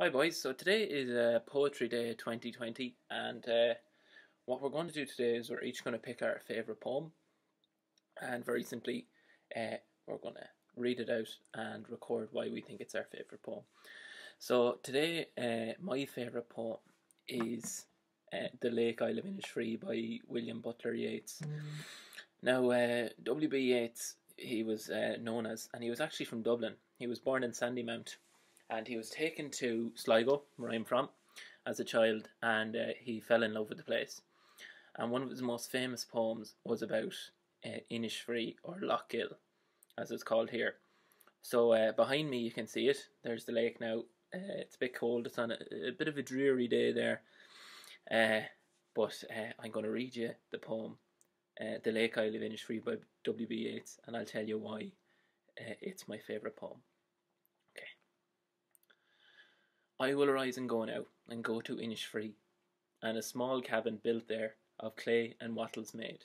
Hi boys, so today is uh, Poetry Day 2020 and uh, what we're going to do today is we're each going to pick our favourite poem and very simply uh, we're going to read it out and record why we think it's our favourite poem. So today uh, my favourite poem is uh, The Lake Isle of Innisfree by William Butler Yeats. Now uh, W.B. Yeats he was uh, known as and he was actually from Dublin. He was born in Sandymount and he was taken to Sligo, where I'm from, as a child, and uh, he fell in love with the place. And one of his most famous poems was about uh, Innisfree, or Lough Gill, as it's called here. So uh, behind me, you can see it. There's the lake now. Uh, it's a bit cold. It's on a, a bit of a dreary day there. Uh, but uh, I'm going to read you the poem, uh, The Lake Isle of Innisfree by W.B. Yeats, and I'll tell you why uh, it's my favourite poem. I will arise and go now, and go to Innisfree, and a small cabin built there of clay and wattles made.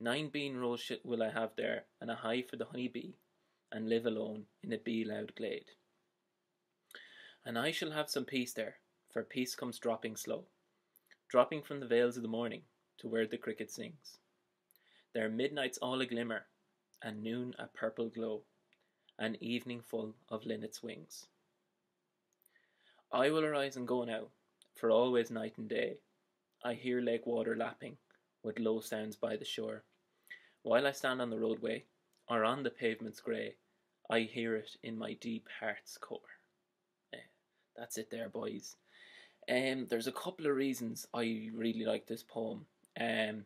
Nine bean rows will I have there, and a hive for the honey bee, and live alone in a bee loud glade. And I shall have some peace there, for peace comes dropping slow, dropping from the veils of the morning to where the cricket sings. There midnight's all a glimmer, and noon a purple glow, and evening full of linnets' wings. I will arise and go now, for always night and day I hear lake water lapping with low sounds by the shore. While I stand on the roadway or on the pavements grey, I hear it in my deep heart's core. Yeah, that's it there, boys. Um, there's a couple of reasons I really like this poem. Um,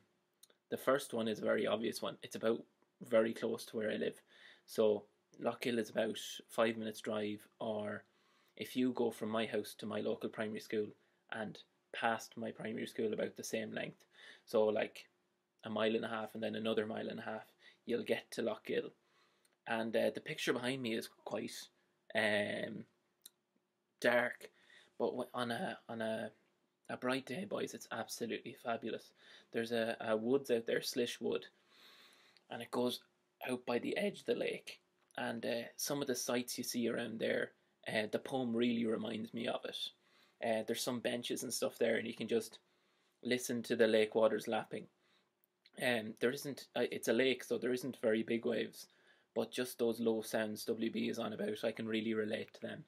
the first one is a very obvious one. It's about very close to where I live. So Lough Gill is about five minutes drive or if you go from my house to my local primary school and past my primary school about the same length, so like a mile and a half and then another mile and a half, you'll get to Lough Gill. And uh, the picture behind me is quite um, dark, but on a on a a bright day, boys, it's absolutely fabulous. There's a, a woods out there, Slish Wood, and it goes out by the edge of the lake. And uh, some of the sights you see around there uh, the poem really reminds me of it. Uh, there's some benches and stuff there, and you can just listen to the lake waters lapping. Um, there isn't. Uh, it's a lake, so there isn't very big waves, but just those low sounds WB is on about, I can really relate to them.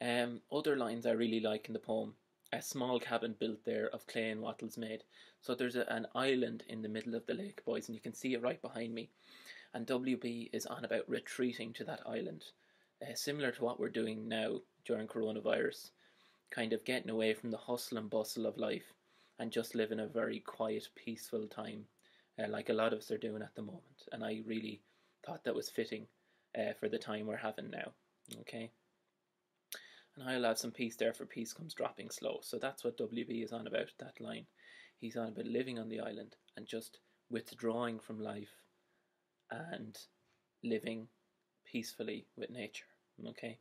Um, other lines I really like in the poem. A small cabin built there of clay and wattles made. So there's a, an island in the middle of the lake, boys, and you can see it right behind me. And WB is on about retreating to that island uh, similar to what we're doing now during coronavirus, kind of getting away from the hustle and bustle of life and just living a very quiet, peaceful time, uh, like a lot of us are doing at the moment. And I really thought that was fitting uh, for the time we're having now. Okay. And I'll have some peace there for peace comes dropping slow. So that's what WB is on about, that line. He's on about living on the island and just withdrawing from life and living peacefully with nature. Okay.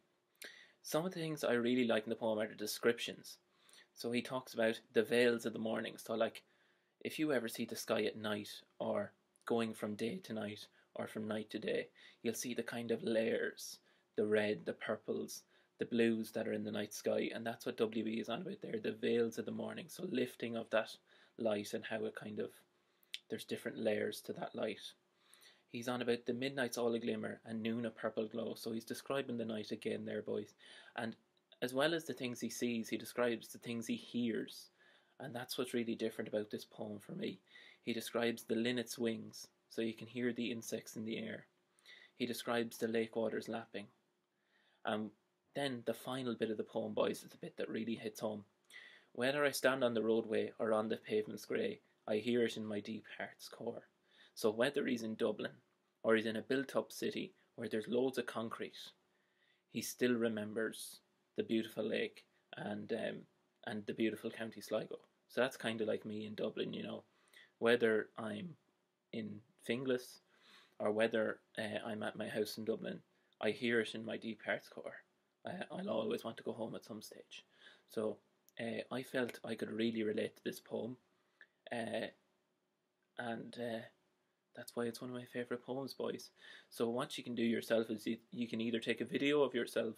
Some of the things I really like in the poem are the descriptions. So he talks about the veils of the morning. So like if you ever see the sky at night or going from day to night or from night to day, you'll see the kind of layers, the red, the purples, the blues that are in the night sky, and that's what WB is on about there, the veils of the morning. So lifting of that light and how it kind of there's different layers to that light. He's on about the midnight's all a glimmer and noon a purple glow. So he's describing the night again there, boys. And as well as the things he sees, he describes the things he hears. And that's what's really different about this poem for me. He describes the linnet's wings, so you can hear the insects in the air. He describes the lake waters lapping. And then the final bit of the poem, boys, is the bit that really hits home. Whether I stand on the roadway or on the pavements grey, I hear it in my deep heart's core. So whether he's in Dublin or he's in a built up city where there's loads of concrete, he still remembers the beautiful lake and um, and the beautiful county Sligo. So that's kind of like me in Dublin, you know. Whether I'm in Finglas or whether uh, I'm at my house in Dublin, I hear it in my deep heart's core. Uh, I'll always want to go home at some stage. So uh, I felt I could really relate to this poem. Uh, and uh, that's why it's one of my favourite poems, boys. So what you can do yourself is you, you can either take a video of yourself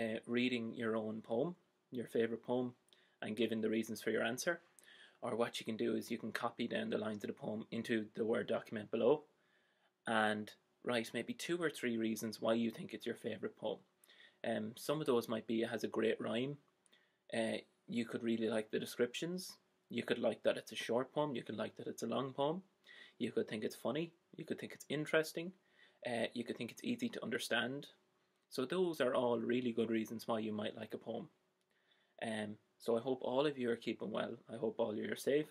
uh, reading your own poem, your favourite poem, and giving the reasons for your answer. Or what you can do is you can copy down the lines of the poem into the Word document below and write maybe two or three reasons why you think it's your favourite poem. Um, some of those might be it has a great rhyme. Uh, you could really like the descriptions. You could like that it's a short poem. You could like that it's a long poem. You could think it's funny. You could think it's interesting. Uh, you could think it's easy to understand. So those are all really good reasons why you might like a poem. Um, so I hope all of you are keeping well. I hope all of you are safe.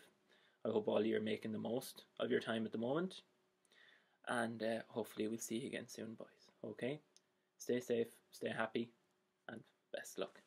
I hope all of you are making the most of your time at the moment. And uh, hopefully we'll see you again soon, boys. Okay? Stay safe, stay happy, and best luck.